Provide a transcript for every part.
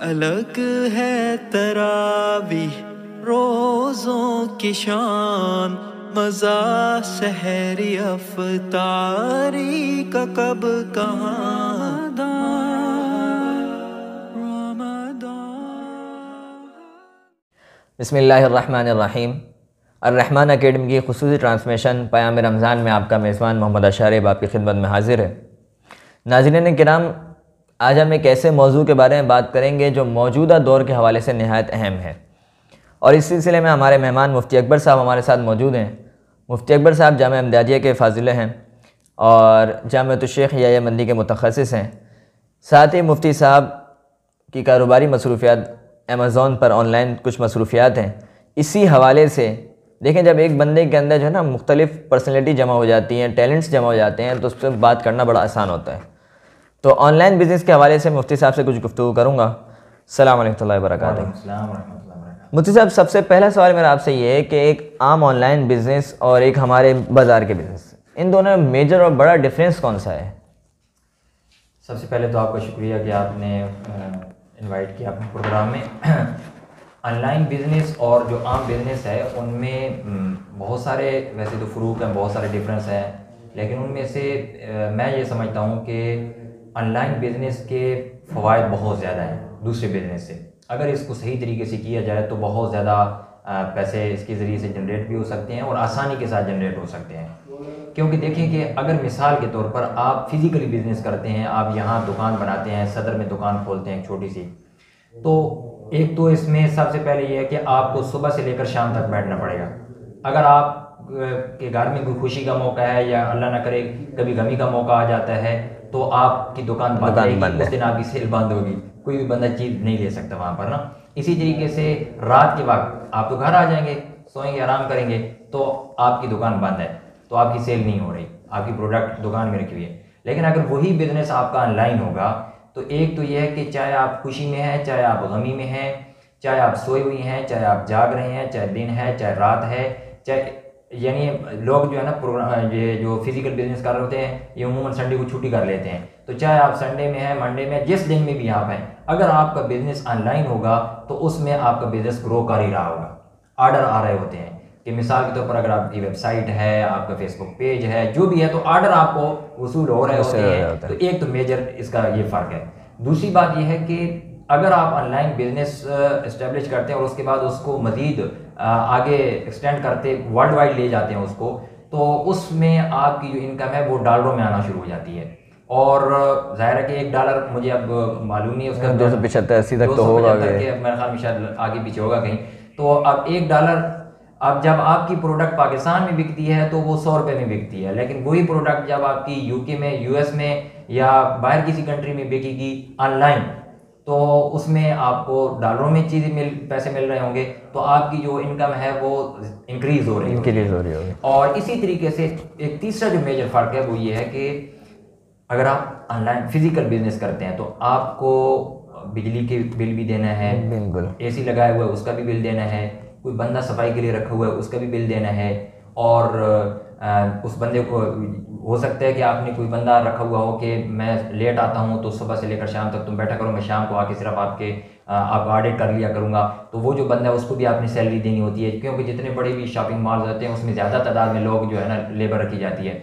अलग है तरावी, रोजों की शान। मज़ा सहरी अफतारी का कब कहाँ बसमीम अर्रहमान अकेडमी की खसूस ट्रांसमेशन पयाम रमज़ान में आपका मेज़बान मोहम्मद अशारब आपकी खिदमत में हाजिर है। नाजरन कराम आज हम एक ऐसे मौजू के बारे में बात करेंगे जो मौजूदा दौर के हवाले से नहायत अहम है। और इस सिलसिले में हमारे मेहमान मुफ्ती अकबर साहब हमारे साथ मौजूद हैं। मुफ्ती अकबर साहब जाम अमदादिया के फाजिल हैं और जाम शेख या मंदी के मुतखस हैं। साथ ही मुफ्ती साहब की कारोबारी मसरूफियात अमेज़ोन पर ऑनलाइन कुछ मसरूफियात हैं। इसी हवाले से देखें, जब एक बंदे के अंदर जो है ना, मुख्तलिफ़ पर्सनैलिटी जमा हो जाती हैं टैलेंट्स जमा हो जाते हैं तो उस पर बात करना बड़ा आसान होता है। तो ऑनलाइन बिज़नेस के हवाले से मुफ्ती साहब से कुछ गुफ्तु करूँगा। सलाम वरक मुफ्ती साहब सबसे पहला सवाल मेरा आपसे ये है कि एक आम ऑनलाइन बिज़नेस और एक हमारे बाज़ार के बिज़नेस इन दोनों में मेजर और बड़ा डिफरेंस कौन सा है? सबसे पहले तो आपका शुक्रिया कि आपने इनवाइट किया अपने प्रोग्राम में। ऑनलाइन बिज़नेस और जो आम बिज़नेस है उनमें बहुत सारे वैसे तो फ़रूक हैं बहुत सारे डिफरेंस हैं लेकिन उनमें से मैं ये समझता हूँ कि ऑनलाइन बिज़नेस के फ़वाद बहुत ज़्यादा हैं, दूसरे बिज़नेस से। अगर इसको सही तरीके से किया जाए तो बहुत ज़्यादा पैसे इसके ज़रिए से जनरेट भी हो सकते हैं और आसानी के साथ जनरेट हो सकते हैं। क्योंकि देखें कि अगर मिसाल के तौर पर आप फिज़िकली बिज़नेस करते हैं, आप यहाँ दुकान बनाते हैं, सदर में दुकान खोलते हैं छोटी सी तो एक तो इसमें सबसे पहले ये है कि आपको सुबह से लेकर शाम तक बैठना पड़ेगा। अगर आप के घर में कोई खुशी का मौका है या अल्लाह ना करे कभी गमी का मौका आ जाता है तो आपकी दुकान बंद रहेगी उस दिन आपकी सेल बंद होगी कोई भी बंदा चीज़ नहीं ले सकता वहाँ पर ना। इसी तरीके से रात के वक्त आप तो घर आ जाएँगे सोएँगे आराम करेंगे तो आपकी दुकान बंद है तो आपकी सेल नहीं हो रही आपकी प्रोडक्ट दुकान में रखी हुई है। लेकिन अगर वही बिज़नेस आपका ऑनलाइन होगा तो एक तो यह है कि चाहे आप खुशी में हैं चाहे आप गमी में हैं चाहे आप सोए हुई हैं चाहे आप जाग रहे हैं चाहे दिन है चाहे रात है चाहे यानी लोग जो है ना प्रोग्राम ये जो फ़िज़िकल बिज़नेस कर रहे होते हैं ये उमूमन संडे को छुट्टी कर लेते हैं। तो चाहे आप संडे में हैं मंडे में जिस दिन में भी आप हैं अगर आपका बिज़नेस ऑनलाइन होगा तो उसमें आपका बिज़नेस ग्रो कर ही रहा होगा। ऑर्डर आ रहे होते हैं। कि मिसाल के तौर तो पर अगर आपकी वेबसाइट है आपका फेसबुक पेज है जो भी है तो ऑर्डर आपको वसूल हो रहे होते हैं। तो एक तो मेजर इसका ये फ़र्क है। दूसरी बात यह है कि अगर आप ऑनलाइन बिज़नेस इस्टेब्लिश करते हैं और उसके बाद उसको मज़ीद आगे एक्सटेंड करते वर्ल्ड वाइड ले जाते हैं उसको तो उसमें आपकी जो इनकम है वो डॉलरों में आना शुरू हो जाती है। और ज़ाहिर है कि एक डॉलर मुझे अब मालूम नहीं है उसका दो सौ पिछहत्तर अस्सी तक तो होगा मेरे ख्याल में शायद आगे पीछे होगा कहीं। तो अब एक डॉलर अब जब आपकी प्रोडक्ट पाकिस्तान में बिकती है तो वो सौ रुपये में बिकती है। लेकिन वही प्रोडक्ट जब आपकी यूके में यूएस में या बाहर किसी कंट्री में बिकेगी ऑनलाइन तो उसमें आपको डॉलरों में चीज़ें मिल पैसे मिल रहे होंगे तो आपकी जो इनकम है वो इंक्रीज हो रही इंक्रीज हो रही होगी। और इसी तरीके से एक तीसरा जो मेजर फ़र्क है वो ये है कि अगर आप ऑनलाइन फ़िज़िकल बिज़नेस करते हैं तो आपको बिजली के बिल भी देना है। बिल्कुल। ए सी लगाया हुआ है उसका भी बिल देना है। कोई बंदा सफ़ाई के लिए रखा हुआ है उसका भी बिल देना है। और उस बंदे को हो सकता है कि आपने कोई बंदा रखा हुआ हो कि मैं लेट आता हूँ तो सुबह से लेकर शाम तक तुम बैठा करो मैं शाम को आके सिर्फ़ आपके आप ऑडिट कर लिया करूँगा। तो वो जो बंदा है उसको भी आपने सैलरी देनी होती है क्योंकि जितने बड़े भी शॉपिंग मॉल्स होते हैं उसमें ज़्यादा तादाद में लोग जो है ना लेबर रखी जाती है।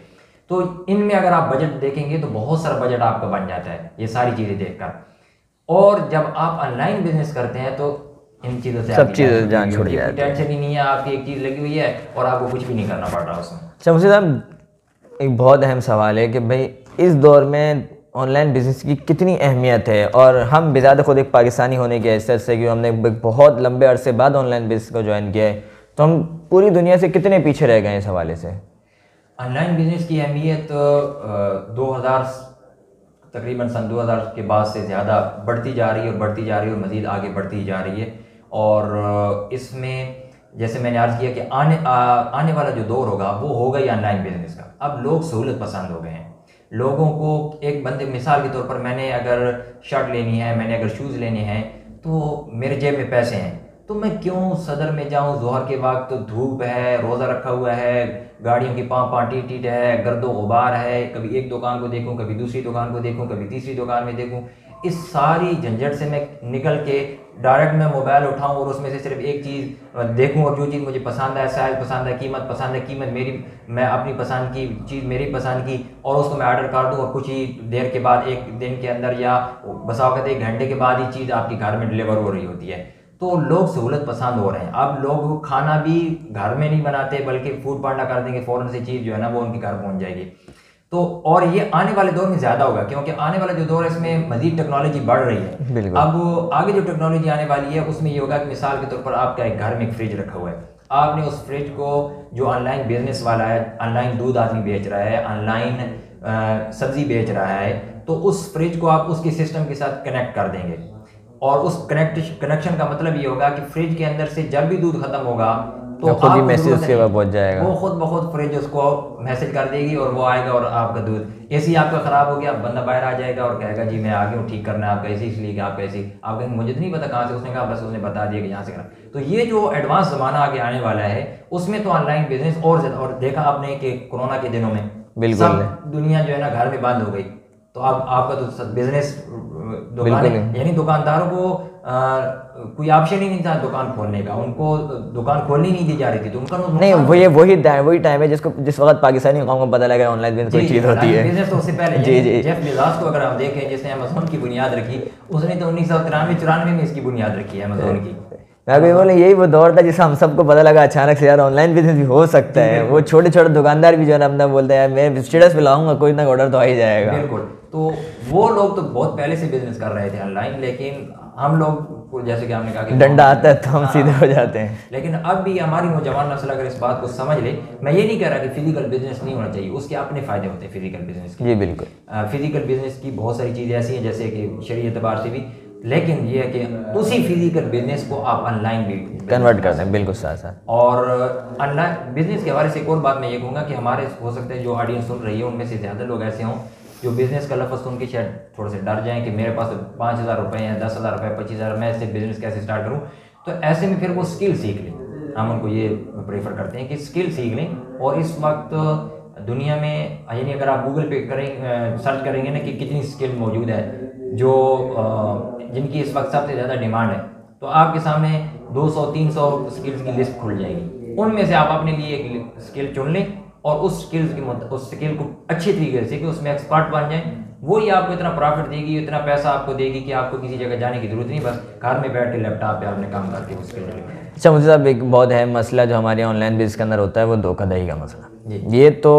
तो इनमें अगर आप बजट देखेंगे तो बहुत सारा बजट आपका बन जाता है ये सारी चीज़ें देखकर। और जब आप ऑनलाइन बिज़नेस करते हैं तो इन चीज़ों से सब चीज़ें जान छोड़ है टेंशन ही। नहीं है आपकी एक चीज़ लगी हुई है और आपको कुछ भी नहीं करना पड़ रहा उसमें। अच्छा मुझे साहब एक बहुत अहम सवाल है कि भाई, इस दौर में ऑनलाइन बिज़नेस की कितनी अहमियत है? और हम बेज़्यादा खुद एक पाकिस्तानी होने के हैसियत से कि हमने बहुत लंबे अरसे बाद ऑनलाइन बिज़नेस को ज्वाइन किया है। तो हम पूरी दुनिया से कितने पीछे रह गए इस हवाले से? ऑनलाइन बिज़नेस की अहमियत दो हज़ार तकरीबन सन 2000 के बाद से ज़्यादा बढ़ती जा रही है और बढ़ती जा रही है और मज़ीद आगे बढ़ती जा रही है। और इसमें जैसे मैंने अर्ज़ किया कि आने आ, आने वाला जो दौर होगा वो होगा ही ऑनलाइन बिज़नेस का। अब लोग सहूलत पसंद हो गए हैं। लोगों को एक बंदे मिसाल के तौर पर मैंने अगर शर्ट लेनी है मैंने अगर शूज़ लेने हैं तो मेरे जेब में पैसे हैं। तो मैं क्यों सदर में जाऊँ? जोहर के वक्त तो धूप है रोज़ा रखा हुआ है गाड़ियों की पाँ पाँ टीट टीट है गर्दो गुबार है कभी एक दुकान को देखूँ कभी दूसरी दुकान को देखूँ कभी तीसरी दुकान में देखूँ। इस सारी झंझट से मैं निकल के डायरेक्ट मैं मोबाइल उठाऊं और उसमें से सिर्फ़ एक चीज़ देखूँ और जो चीज़ मुझे पसंद है साइज़ पसंद है कीमत, पसंद है कीमत मेरी, मैं अपनी पसंद की चीज़ मेरी पसंद की और उसको मैं ऑर्डर कर दूँ और कुछ ही देर के बाद, एक दिन के अंदर या बसावत एक घंटे के बाद ही चीज़ आपके घर में डिलीवर हो रही होती है। तो लोग सहूलत पसंद हो रहे हैं। अब लोग खाना भी घर में नहीं बनाते, बल्कि फ़ूड पांडा कर देंगे फ़ौरन से चीज़ जो है ना, वो उनके घर पहुँच जाएगी। तो और ये आने वाले दौर में ज़्यादा होगा क्योंकि आने वाला जो दौर है इसमें मजीद टेक्नोलॉजी बढ़ रही है। अब आगे जो टेक्नोलॉजी आने वाली है उसमें ये होगा कि मिसाल के तौर पर आपका एक घर में एक फ्रिज रखा हुआ है। आपने उस फ्रिज को जो ऑनलाइन बिज़नेस वाला है ऑनलाइन दूध आदमी बेच रहा है ऑनलाइन सब्ज़ी बेच रहा है तो उस फ्रिज को आप उसके सिस्टम के साथ कनेक्ट कर देंगे। और उस कनेक्ट कनेक्शन का मतलब ये होगा कि फ्रिज के अंदर से जब भी दूध खत्म होगा तो खुद ही मैसेज उसके बाद पहुँच जाएगा। वो खुद ब खुद फ्रिज उसको मैसेज कर देगी और वो आएगा और आपका दूध। एसी आपका ख़राब हो गया बंदा बाहर आ जाएगा और कहेगा जी मैं आ गया हूँ ठीक करना है आपका एसी इसलिए कि आपका एसी आप कहेंगे मुझे तो नहीं पता कहाँ से उसने कहा बस उसने बता दिया कि यहाँ से करना तो ये जो एडवांस ज़माना आगे आने वाला है उसमें तो ऑनलाइन बिज़नेस और ज़्यादा और देखा आपने कि कोरोना के दिनों में बिल्कुल। दुनिया जो है ना घर में बंद हो गई। तो अब आपका तो बिज़नेस दुकान यानी दुकानदारों को कोई ऑप्शन ही नहीं था दुकान खोलने का। उनको दुकान खोलनी नहीं दी जा रही थी तो उनका नहीं वो ये वही टाइम वही टाइम है जिसको जिस वक्त पाकिस्तानी कौम को पता लगा ऑनलाइन बिज़नेस कोई चीज़ होती है। बिज़नेस तो उससे पहले जी जी। जेफ बेजोस को अगर हम देखें जिसने अमेजोन की बुनियाद रखी उसने तो उन्नीस सौ तिरानवे चौरानवे में इसकी बुनियाद रखी है अमेजोन की। मैं भी बोले यही वो दौर था जिससे हम सबको पता लगा अचानक से यार ऑनलाइन बिज़नेस भी हो सकता है। वो छोटे छोटे दुकानदार भी जो है ना अपना बोलते हैं मैं स्टेटस पे लाऊँगा कोई ना ऑर्डर तो आ ही जाएगा। बिल्कुल। तो वो लोग तो बहुत पहले से बिज़नेस कर रहे थे ऑनलाइन लेकिन हम लोग को जैसे कि आपने कहा कि डंडा आता है तो हम हाँ, सीधे हो जाते हैं। लेकिन अब भी हमारी नौजवान नस्ल अगर इस बात को समझ ले मैं ये नहीं कह रहा कि फ़िज़िकल बिज़नेस नहीं होना चाहिए उसके अपने फ़ायदे होते हैं फ़िज़िकल बिज़नेस के। जी बिल्कुल। फ़िज़िकल बिज़नेस की बहुत सारी चीज़ें ऐसी हैं जैसे कि शरीय एतबार से भी लेकिन ये है कि उसी फ़िज़िकल बिज़नेस को आप ऑनलाइन भी कन्वर्ट कर दें बिल्कुल साथ साथ। और ऑनलाइन बिज़नेस के हवाले से एक और बात मैं ये कहूँगा कि हमारे हो सकते हैं जो ऑडियंस सुन रही है उनमें से ज़्यादा लोग ऐसे हों जो बिज़नेस का लफ्ज़ सुन के शायद थोड़े से डर जाएँ कि मेरे पास तो पाँच हज़ार रुपये हैं, दस हज़ार रुपये पच्चीस हज़ार, मैं इससे बिज़नेस कैसे स्टार्ट करूँ? तो ऐसे में फिर वो स्किल सीख लें। हम उनको ये प्रेफर करते हैं कि स्किल सीख लें और इस वक्त दुनिया में, यानी अगर आप गूगल पे करें सर्च करेंगे ना कि कितनी स्किल मौजूद है, जो जिनकी इस वक्त सबसे ज़्यादा डिमांड है तो आपके सामने 200 300 स्किल्स की लिस्ट खुल जाएगी। उनमें से आप अपने लिए एक स्किल चुन लें और उस स्किल्स की उस स्किल को अच्छी तरीके से कि उसमें एक्सपर्ट बन जाए। वो ही आपको इतना प्रॉफिट देगी इतना पैसा आपको देगी कि आपको किसी जगह जाने की ज़रूरत नहीं बस घर में बैठ के लैपटॉप पे आपने काम करके उस स्किल अच्छा मुझे साहब एक बहुत है मसला जो हमारे ऑनलाइन बिज़नेस के अंदर होता है वो धोखाधड़ी का मसला। ये तो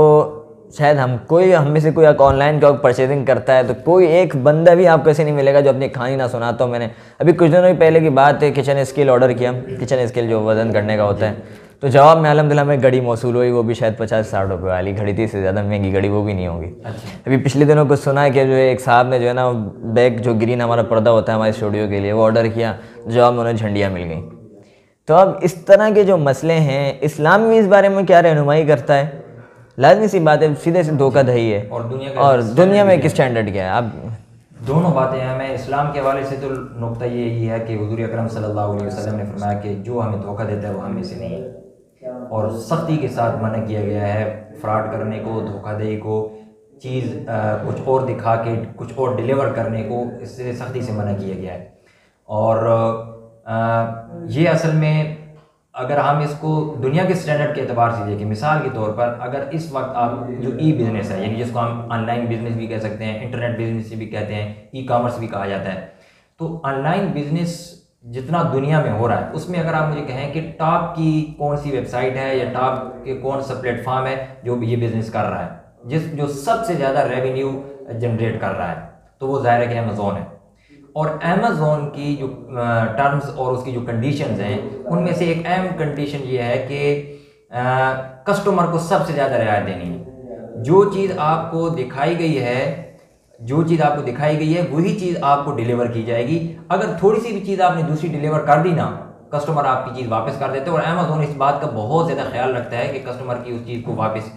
शायद हम कोई हम में से कोई ऑनलाइन का परचेजिंग करता है तो कोई एक बंदा भी आपको ऐसे नहीं मिलेगा जो अपनी कहानी ना सुनाता हूँ मैंने अभी कुछ दिनों पहले की बात है किचन स्किल ऑर्डर किया। किचन स्किल जो वज़न करने का होता है। तो जवाब में अलहमदिल्ला में घड़ी मौसू हुई वो भी शायद पचास साठ रुपये वाली। घड़ी थी इससे ज़्यादा महँगी घड़ी वो भी नहीं होगी। अच्छा। अभी पिछले दिनों कुछ सुना है कि जो एक साहब ने जो है ना बैग जो ग्रीन हमारा पर्दा होता है हमारे स्टूडियो के लिए वो ऑर्डर किया जवाब में उन्हें झंडियाँ मिल गई। तो अब इस तरह के जो मसले हैं इस्लाम भी इस बारे में क्या रहनुमाई करता है? लाजमी सी बात है सीधे से धोखाधड़ी है। और दुनिया और दुनिया में किस स्टैंडर्ड क्या है? अब दोनों बातें हैं। मैं इस्लाम के हवाले से तो नुकता यही है कि हजूर अक्रम सल्लल्लाहु अलैहि वसल्लम ने फरमाया कि जो हमें धोखा देता है वो हमें से नहीं है। और सख्ती के साथ मना किया गया है, फ्रॉड करने को, धोखाधड़ी को, चीज़ कुछ और दिखा के, कुछ और डिलीवर करने को, इससे सख्ती से मना किया गया है। और ये असल में, अगर हम इसको दुनिया के स्टैंडर्ड के अतबार से देखें, मिसाल के तौर पर, अगर इस वक्त आप जो ई बिज़नेस है, यानी जिसको हम ऑनलाइन बिज़नेस भी कह सकते हैं इंटरनेट बिज़नेस भी कहते हैं ई कॉमर्स भी कहा जाता है तो ऑनलाइन बिज़नेस जितना दुनिया में हो रहा है, उसमें अगर आप मुझे कहें कि टॉप की कौन सी वेबसाइट है या टॉप के कौन सा प्लेटफॉर्म है जो ये बिज़नेस कर रहा है, जिस, जो सबसे ज़्यादा रेवेन्यू जनरेट कर रहा है तो वो ज़ाहिर है कि अमेज़ोन है। और अमेज़ोन की जो टर्म्स और उसकी जो कंडीशन हैं, उनमें से एक अहम कंडीशन ये है कि कस्टमर को सबसे ज़्यादा रियायत देनी है। जो चीज़ आपको दिखाई गई है जो चीज़ आपको दिखाई गई है वही चीज़ आपको डिलीवर की जाएगी। अगर थोड़ी सी भी चीज़ आपने दूसरी डिलीवर कर दी ना कस्टमर आपकी चीज़ वापस कर देते हैं और अमेजोन इस बात का बहुत ज़्यादा ख्याल रखता है कि कस्टमर की उस चीज़ को वापस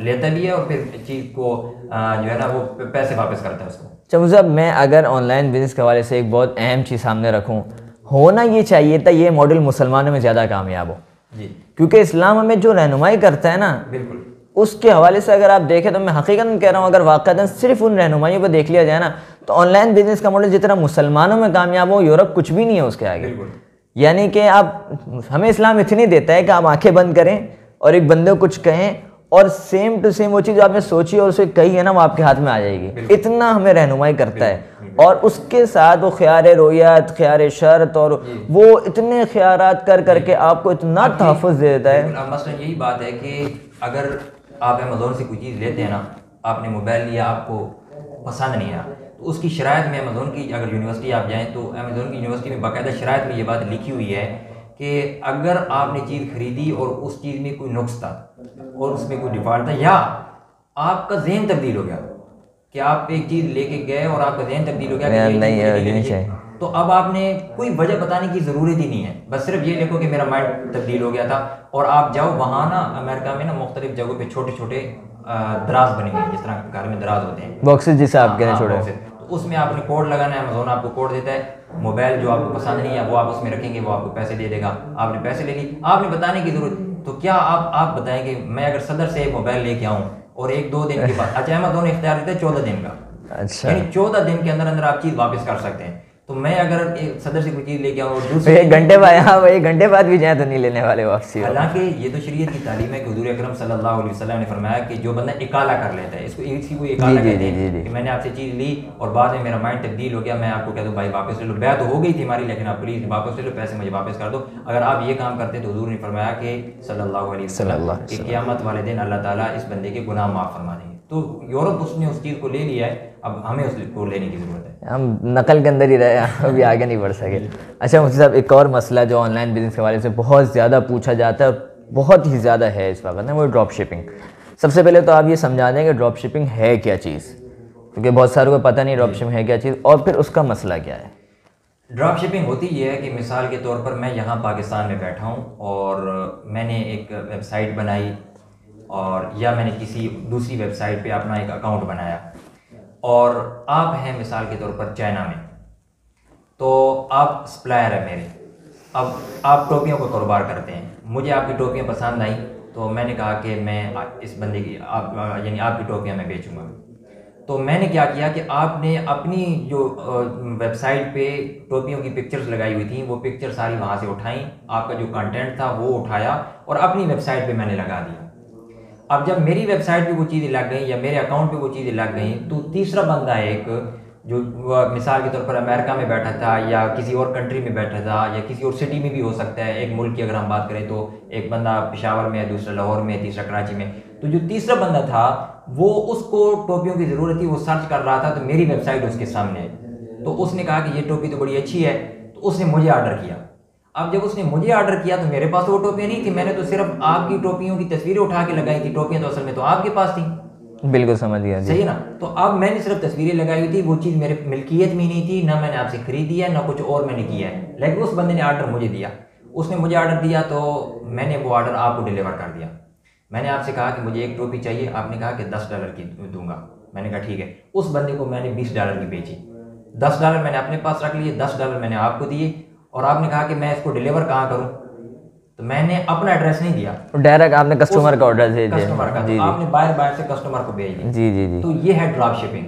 लेता भी है और फिर चीज़ को जो है ना वो पैसे वापस करता है उसको। साहब मैं अगर ऑनलाइन बिज़नेस के हवाले से एक बहुत अहम चीज़ सामने रखूँ होना ये चाहिए था ये मॉडल मुसलमानों में ज़्यादा कामयाब हो। जी। क्योंकि इस्लाम हमें जो रहनुमाई करता है ना बिल्कुल। उसके हवाले से अगर आप देखें तो मैं हकीकत में कह रहा हूँ अगर वाक़ सिर्फ़ उन रहनुमाइयों पर देख लिया जाए ना तो ऑनलाइन बिज़नेस का मॉडल जितना मुसलमानों में कामयाब हो यूरोप कुछ भी नहीं है उसके आगे। यानी कि आप हमें इस्लाम इतनी देता है कि आप आँखें बंद करें और एक बंदे को कुछ कहें और सेम टू सेम वो चीज़ जो आपने सोची और उसे कही है ना वो आपके हाथ में आ जाएगी। इतना हमें रहनुमाई करता है। और उसके साथ वो ख्यार रोयत ख्यार शर्त और वो इतने ख्यारात कर करके आपको इतना तहफ़ दे देता है। मसलन यही बात है कि अगर आप अमेज़ोन से कोई चीज़ लेते हैं ना आपने मोबाइल लिया आपको पसंद नहीं आया तो उसकी शराइत में अमेज़ोन की अगर यूनिवर्सिटी आप जाएँ तो अमेज़ोन की यूनिवर्सिटी में बाकायदा शराइत में ये बात लिखी हुई है कि अगर आपने चीज़ खरीदी और उस चीज़ में कोई नुक्स था और उसमें कोई डिफ़ॉल्ट था या आपका जहन तब्दील हो गया कि आप एक चीज़ लेके गए और आपका जहन तब्दील हो गया नहीं, है। तो अब आपने कोई वजह बताने की ज़रूरत ही नहीं है। बस सिर्फ़ ये लिखो कि मेरा माइंड तब्दील हो गया था और आप जाओ वहाँ ना अमेरिका में ना मुख्तलिफ़ जगहों पे छोटे छोटे दराज बने हुए जिस तरह घर में दराज होते हैं। बॉक्सेस जिसे आप हाँ, कहने हाँ, छोड़े तो उसमें आपने कोड लगाना है अमेजोन आपको कोड देता है। मोबाइल जो आपको पसंद नहीं है वो आप उसमें रखेंगे वो आपको पैसे दे देगा। आपने पैसे ले ली आपने बताने की ज़रूरत तो क्या आप आप बताएँ कि मैं अगर सदर से एक मोबाइल लेके आऊँ और एक दो दिन के बाद अच्छा अमेजोन इख्तियार देता है चौदह दिन का। अच्छा। यानी चौदह दिन के अंदर अंदर आप चीज़ वापस कर सकते हैं। तो मैं अगर एक सदर से कोई चीज़ लेके आऊँ और तो दूसरे एक घंटे बाद हाँ एक घंटे बाद भी जाए तो नहीं लेने वाले वापसी हालाँकि ये तो शरीयत की तालीम है कि हजूर अकरम सल्लल्लाहु अलैहि वसल्लम ने फरमाया कि जो बंदा इकाला कर लेता है इसको इसी को इकाला कहते हैं। कि मैंने आपसे चीज़ ली और बाद में मेरा माइंड तब्दील हो गया मैं आपको कह दूँ भाई वापस ले लो। बैत तो हो गई थी हमारी लेकिन आप प्लीज़ वापस ले लो पैसे मुझे वापस कर दो। अगर आप ये काम करते तो हजूर ने फरमाया कि सल्लल्लाहु अलैहि सल्लल्लाहु वसल्लम कि क़यामत वाले दिन अल्लाह ताला इस बंदे के गुनाह माफ़ फरमा देंगे तो यूरोप उसने उस चीज़ को ले लिया है अब हमें उसको लेने की ज़रूरत है। हम नकल के अंदर ही रहे अभी आगे नहीं बढ़ सके। अच्छा मुझे साहब एक और मसला जो ऑनलाइन बिज़नेस के बारे से बहुत ज़्यादा पूछा जाता है और बहुत ही ज़्यादा है इस वक्त ना वो ड्रॉप शिपिंग सबसे पहले तो आप ये समझा दें कि ड्रॉप शिपिंग है क्या चीज़? क्योंकि बहुत सारों को पता नहीं ड्रॉप शिपिंग है क्या चीज़ और फिर उसका मसला क्या है? ड्रॉप शिपिंग होती ये है कि मिसाल के तौर पर मैं यहाँ पाकिस्तान में बैठा हूँ और मैंने एक वेबसाइट बनाई और या मैंने किसी दूसरी वेबसाइट पे अपना एक अकाउंट बनाया। और आप हैं मिसाल के तौर पर चाइना में। तो आप सप्लायर है मेरे। अब आप टोपियों का कारोबार करते हैं। मुझे आपकी टोपियाँ पसंद आई तो मैंने कहा कि मैं इस बंदे की, आप, यानी आपकी टोपियाँ मैं बेचूँगा। तो मैंने क्या किया कि आपने अपनी जो वेबसाइट पे टोपियों की पिक्चर्स लगाई हुई थी, वो पिक्चर सारी वहाँ से उठाई। आपका जो कंटेंट था वो उठाया और अपनी वेबसाइट पे मैंने लगा दिया अब जब मेरी वेबसाइट पे वो चीज़ें लग गई या मेरे अकाउंट पे वो चीज़ें लग गई तो तीसरा बंदा एक, जो मिसाल के तौर पर अमेरिका में बैठा था या किसी और कंट्री में बैठा था या किसी और सिटी में भी हो सकता है, एक मुल्क की अगर हम बात करें तो एक बंदा पेशावर में है, दूसरा लाहौर में तीसरा कराची में। तो जो तीसरा बंदा था, वो उसको टोपियों की ज़रूरत थी, वो सर्च कर रहा था तो मेरी वेबसाइट उसके सामने। तो उसने कहा कि ये टोपी तो बड़ी अच्छी है तो उसने मुझे ऑर्डर किया। अब जब उसने मुझे ऑर्डर किया तो मेरे पास वो टोपियाँ नहीं थी मैंने तो सिर्फ़ आपकी टोपियों की तस्वीरें उठा के लगाई थी टोपियाँ तो असल में तो आपके पास थी। बिल्कुल समझ गया सही है ना? तो अब मैंने सिर्फ़ तस्वीरें लगाई हुई थी वो चीज़ मेरे मिल्कियत में नहीं थी ना मैंने आपसे खरीदी है ना कुछ और मैंने किया है। लेकिन उस बंदे ने ऑर्डर मुझे दिया। उसने मुझे ऑर्डर दिया तो मैंने वो ऑर्डर आपको डिलीवर कर दिया। मैंने आपसे कहा कि मुझे एक टोपी चाहिए आपने कहा कि दस डॉलर की दूँगा। मैंने कहा ठीक है। उस बंदे को मैंने बीस डॉलर की बेची। दस डॉलर मैंने अपने पास रख लिए दस डॉलर मैंने आपको दिए। और आपने कहा कि मैं इसको डिलीवर कहाँ करूँ? तो मैंने अपना एड्रेस नहीं दिया। डायरेक्ट आपने कस्टमर का ऑर्डर दे दिया। कस्टमर का। जी तो आपने बाहर बाहर से कस्टमर को भेज दिया। जी जी जी। तो ये है ड्रॉप शिपिंग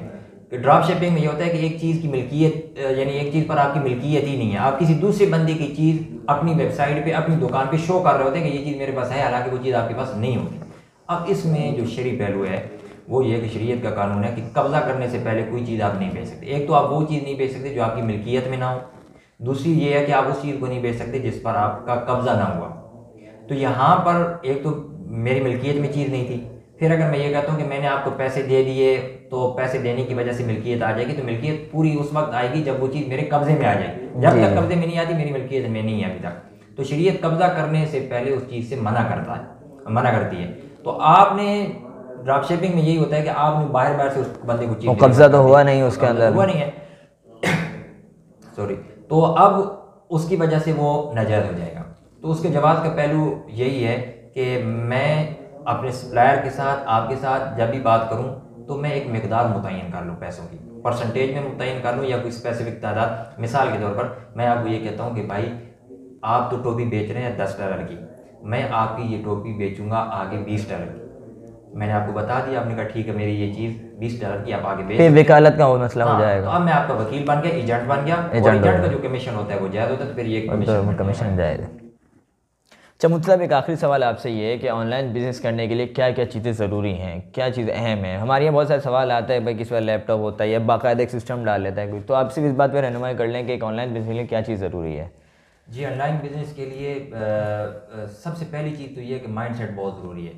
कि ड्रॉप शिपिंग में ये होता है कि एक चीज़ की मिल्कियत यानी एक चीज़ पर आपकी मिल्कियत ही नहीं है। आप किसी दूसरे बंदे की चीज़ अपनी वेबसाइट पे अपनी दुकान पे शो कर रहे होते हैं कि ये चीज़ मेरे पास है हालाँकि वो चीज़ आपके पास नहीं होती। अब इसमें जो शरी पहलू है वो ये कि शरीयत का कानून है कि कब्जा करने से पहले कोई चीज़ आप नहीं बेच सकते। एक तो आप वो चीज़ नहीं बेच सकते जो आपकी मिल्कियत में ना हो। दूसरी ये है कि आप उस चीज़ को नहीं बेच सकते जिस पर आपका कब्जा ना हुआ। तो यहाँ पर एक तो मेरी मिल्कियत में चीज़ नहीं थी। फिर अगर मैं ये कहता हूँ कि मैंने आपको पैसे दे दिए तो पैसे देने की वजह से मिल्कियत आ जाएगी तो मिल्कियत पूरी उस वक्त आएगी जब वो चीज़ मेरे कब्जे में आ जाएगी। जब तक कब्जे में नहीं आती मेरी मिल्कियत में नहीं है अभी तक। तो शरीयत कब्जा करने से पहले उस चीज़ से मना करता है मना करती है। तो आपने ड्राफ्ट शेपिंग में यही होता है कि आपने बाहर बाहर से उस बंदे को चीज़ कब्जा तो हुआ नहीं उसके अंदर। हुआ नहीं है। सॉरी। तो अब उसकी वजह से वो नाजायज़ हो जाएगा। तो उसके जवाब का पहलू यही है कि मैं अपने सप्लायर के साथ, आपके साथ जब भी बात करूँ तो मैं एक मकदार मुतन कर लूँ पैसों की। परसेंटेज में मुतन कर लूँ या कोई स्पेसिफिक तादाद, मिसाल के तौर पर मैं आपको ये कहता हूँ कि भाई, आप तो टोपी बेच रहे हैं दस डॉलर की, मैं आपकी ये टोपी बेचूँगा आगे बीस डॉलर की। मैंने आपको बता दिया आपने कहा ठीक है मेरी ये चीज़ बीस डॉलर की आप आगे फिर वकालत का मसला हाँ, हो तो जाएगा अब मैं आपका वकील बन गया एजेंट बन गया एजेंट का जो कमीशन होता है वो जायद होता है तो फिर ये तो कमीशन जाएगा अच्छा मतलब एक आखिरी सवाल आपसे ये है कि ऑनलाइन बिज़नेस करने के लिए क्या क्या चीज़ें ज़रूरी हैं? क्या चीज़ें अहम हैं? हमारे यहाँ बहुत सारे सवाल आता है भाई किसी पर लैपटॉप होता है या बाकायदा एक सिस्टम डाल लेता है कोई। तो आप सिर्फ़ इस बात पर रहनुमाई कर लें कि एक ऑनलाइन बिज़नेस के लिए क्या चीज़ ज़रूरी है? जी ऑनलाइन बिज़नेस के लिए सबसे पहली चीज़ तो ये है कि माइंड सेट बहुत ज़रूरी है।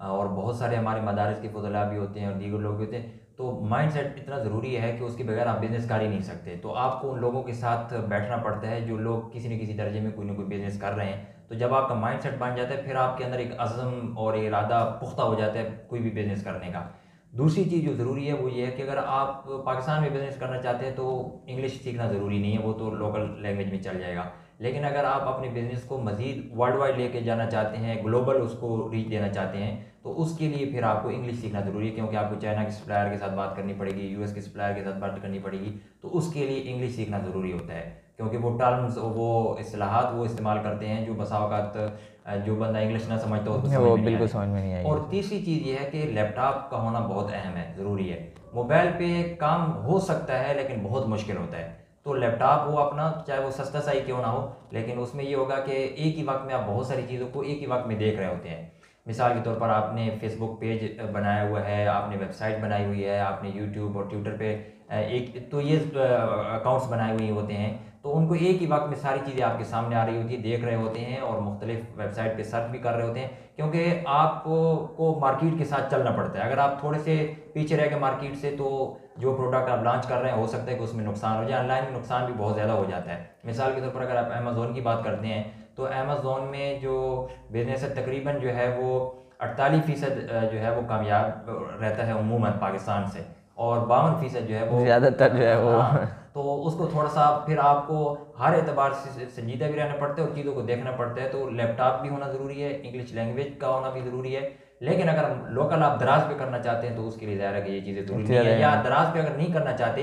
और बहुत सारे हमारे मदारस के फजला भी होते हैं और दीगर लोग भी होते हैं। तो माइंड सेट इतना ज़रूरी है कि उसके बगैर आप बिज़नेस कर ही नहीं सकते। तो आपको उन लोगों के साथ बैठना पड़ता है जो लोग किसी न किसी दर्जे में कोई ना कोई बिज़नेस कर रहे हैं। तो जब आपका माइंड सेट बन जाता है, फिर आपके अंदर एक अज़म और इरादा पुख्ता हो जाता है कोई भी बिज़नेस करने का। दूसरी चीज़ जो ज़रूरी है, वो ये है कि अगर आप पाकिस्तान में बिज़नेस करना चाहते हैं तो इंग्लिश सीखना ज़रूरी नहीं है, वो तो लोकल लैंग्वेज में चल जाएगा। लेकिन अगर आप अपने बिज़नेस को मज़ीद वर्ल्ड वाइड लेके जाना चाहते हैं ग्लोबल उसको रीच देना चाहते हैं तो उसके लिए फिर आपको इंग्लिश सीखना ज़रूरी है क्योंकि आपको चाइना के सप्लायर के साथ बात करनी पड़ेगी यूएस के सप्लायर के साथ बात करनी पड़ेगी तो उसके लिए इंग्लिश सीखना ज़रूरी होता है। क्योंकि वो टर्म्स वो असलाहत वो इस्तेमाल करते हैं जो बसा अवकात जो बंदा इंग्लिश ना समझता हो वो बिल्कुल समझ में नहीं आएगी। और तीसरी चीज़ ये है कि लैपटॉप का होना बहुत अहम है ज़रूरी है। मोबाइल पे काम हो सकता है लेकिन बहुत मुश्किल होता है। तो लैपटॉप हो अपना, चाहे वो सस्ता सा ही क्यों ना हो, लेकिन उसमें ये होगा कि एक ही वक्त में आप बहुत सारी चीज़ों को एक ही वक्त में देख रहे होते हैं। मिसाल के तौर पर आपने फेसबुक पेज बनाया हुआ है, आपने वेबसाइट बनाई हुई है, आपने यूट्यूब और ट्विटर पे एक तो ये अकाउंट्स बनाए हुए होते हैं। तो उनको एक ही वक्त में सारी चीज़ें आपके सामने आ रही होती है, देख रहे होते हैं और मुख्तलिफ़ वेबसाइट पे सर्च भी कर रहे होते हैं। क्योंकि आपको को मार्केट के साथ चलना पड़ता है। अगर आप थोड़े से पीछे रह गए मार्केट से तो जो प्रोडक्ट आप लॉन्च कर रहे हैं हो सकता है कि उसमें नुकसान हो जाए। ऑनलाइन में नुकसान भी बहुत ज़्यादा हो जाता है। मिसाल के तौर पर अगर आप अमेज़ोन की बात करते हैं तो अमेज़ोन में जो बिज़नेस है तकरीबन जो है वो अड़तालीस फ़ीसद जो है वो कामयाब रहता है उमूमन पाकिस्तान से। और बावन फ़ीसद जो है वो ज़्यादातर जो है वो हाँ, तो उसको थोड़ा सा फिर आपको हर एतबार से संजीदा भी रहना पड़ता है और चीज़ों को देखना पड़ता है तो लैपटॉप भी होना ज़रूरी है इंग्लिश लैंग्वेज का होना भी ज़रूरी है। लेकिन अगर लोकल आप दराज पे करना चाहते हैं तो उसके लिए ज़्यादा है कि ये चीज़ें ज़रूरी है। या दराज पे अगर नहीं करना चाहते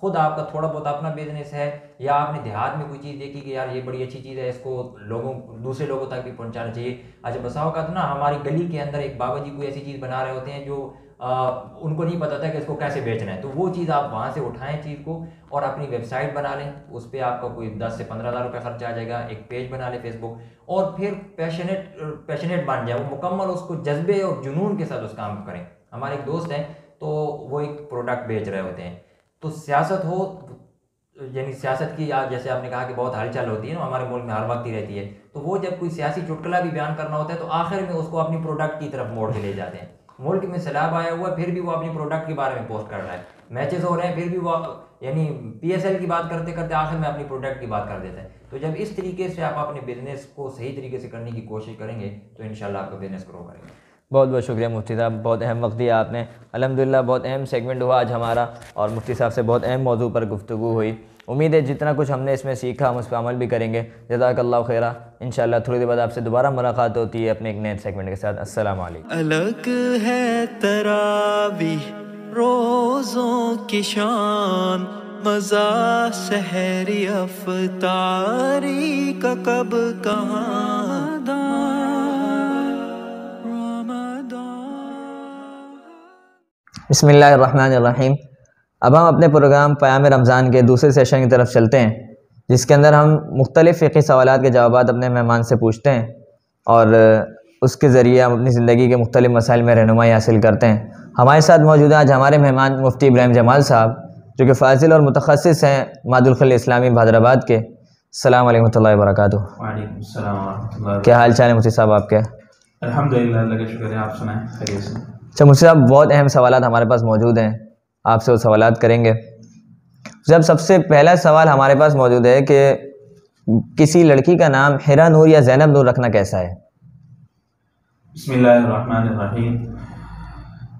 खुद आपका थोड़ा बहुत अपना बिज़नेस है या आपने देहात में कोई चीज़ देखी कि यार ये बड़ी अच्छी चीज़ है इसको लोगों दूसरे लोगों तक भी पहुंचाना चाहिए। अच्छा का तो ना हमारी गली के अंदर एक बाबा जी कोई ऐसी चीज़ बना रहे होते हैं जो आ, उनको नहीं पता था कि इसको कैसे बेचना है। तो वो चीज़ आप वहाँ से उठाएँ चीज़ को और अपनी वेबसाइट बना लें। उस पर आपका कोई दस से पंद्रह हज़ार रुपये खर्चा आ जाएगा एक पेज बना लें फेसबुक और फिर पैशनेट पैशनेट बन जाए वो मुकम्मल उसको जज्बे और जुनून के साथ उस काम करें। हमारे एक दोस्त हैं तो वो एक प्रोडक्ट बेच रहे होते हैं। तो सियासत हो, यानी सियासत की आज जैसे आपने कहा कि बहुत हलचल होती है ना, हमारे मुल्क में हर वक्त ही रहती है तो वो जब कोई सियासी चुटकला भी बयान करना होता है तो आखिर में उसको अपनी प्रोडक्ट की तरफ़ मोड़ के ले जाते हैं। मुल्क में सैलाब आया हुआ है फिर भी वो अपनी प्रोडक्ट के बारे में पोस्ट कर रहा है। मैचेस हो रहे हैं, फिर भी वो, यानी पीएसएल की बात करते करते आखिर में अपनी प्रोडक्ट की बात कर देते हैं। तो जब इस तरीके से आप अपने बिज़नेस को सही तरीके से करने की कोशिश करेंगे तो इंशाल्लाह आपका बिज़नेस ग्रो करेगा। बहुत बहुत शुक्रिया मुफ्ती साहब, बहुत अहम वक्त दिया आपने। अलहमदिल्ला बहुत अहम सेगमेंट हुआ आज हमारा और मुफ्ती साहब से बहुत अहम मौजू पर गुफ्तु हुई। उम्मीद है जितना कुछ हमने इसमें सीखा, हम उस पर अमल भी करेंगे। जजाकल्ला खैरा। इन शाला थोड़ी देर बाद आपसे दोबारा मुलाकात होती है अपने एक नए सेगमेंट के साथ। वालेकुम। अलग है तरावी, रोज़ों की शान। मज़ा सहरी अफतारी का कब कहाँ? बसमीम अब हम अपने प्रोग्राम क़याम रमज़ान के दूसरे सेशन की तरफ़ चलते हैं जिसके अंदर हम मुख्तलिफ़ फ़िकी सवाल के जवाब अपने मेहमान से पूछते हैं और उसके ज़रिए हम अपनी ज़िंदगी के मुख्तलिफ़ मसाइल में रहनुमाई हासिल करते हैं। हमारे साथ मौजूद हैं आज हमारे मेहमान मुफ्ती इब्राहिम जमाल साहब जो कि फ़ाजिल और मुतखसिस हैं मादुलखल इस्लामी भादराबाद के। अल्लाम वर्क क्या हाल चाल है मुफ्ती साहब आपके? अल्हम्दुलिल्लाह अल्लाह का शुक्र है आप सुनाएँ अच्छा मुझसे साहब बहुत अहम सवाल हमारे पास मौजूद हैं। आपसे वो सवाल करेंगे। जब सबसे पहला सवाल हमारे पास मौजूद है कि किसी लड़की का नाम हिरा नूर या जैनब नूर रखना कैसा है?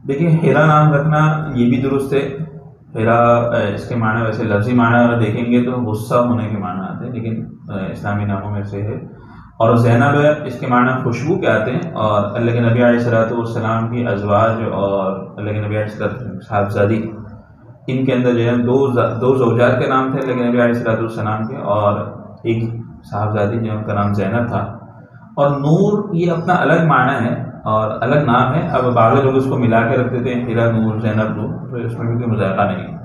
देखिए, हेरा नाम रखना ये भी दुरुस्त है। हेरा इसके माने वैसे लफ्ज़ी माना देखेंगे तो गुस्सा होने के माना आते हैं, लेकिन इस्लामी नामों में से है। और जैनब इसके माना खुशबू के आते हैं और अल्लाह के नबी सलाम की अजवाज और अल्लाह के नबी साहबजादी, इनके अंदर जो है, दो दो जोजार के नाम थे अल्लाह के नबी सलाम के और एक साहबजादी जो उनका नाम जैनब था। और नूर ये अपना अलग माना है और अलग नाम है। अब बाकी लोग उसको मिला के रख देते हैं, हीरा नूर, जैनब नूर तो इसमें भी कोई मजाका नहीं है।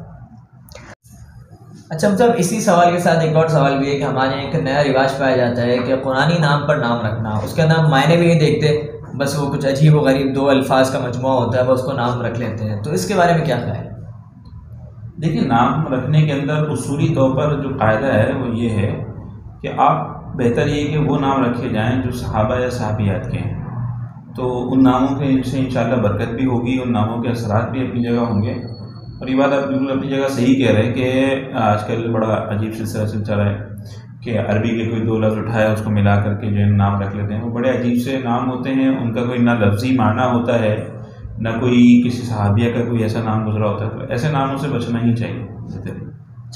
अच्छा मतलब इसी सवाल के साथ एक और सवाल भी है कि हमारे यहाँ एक नया रिवाज पाया जाता है कि कुरानी नाम पर नाम रखना। उसके नाम मायने भी नहीं देखते, बस वो कुछ अजीब व गरीब दो अल्फाज का मजमू होता है, बस उसको नाम रख लेते हैं। तो इसके बारे में क्या ख्याल देखिए, नाम रखने के अंदर उसूली तौर पर जो फ़ायदा है, वो ये है कि आप बेहतर ये कि वो नाम रखे जाएँ जो सहाबा या साहबियात के हैं। तो उन नामों के से इंशाल्लाह बरकत भी होगी, उन नामों के असरात भी अपनी जगह होंगे। और ये बात आप बिल्कुल अपनी जगह सही कह रहे हैं कि आजकल बड़ा अजीब सिलसिला चल रहा है कि अरबी के कोई दो लफ्ज़ उठाया उसको मिला करके जो है नाम रख लेते हैं। वो बड़े अजीब से नाम होते हैं, उनका कोई ना लफ्ज़ी माना होता है, ना कोई किसी सहाबिया का कोई ऐसा नाम गुजरा होता है। तो ऐसे नामों से बचना ही चाहिए।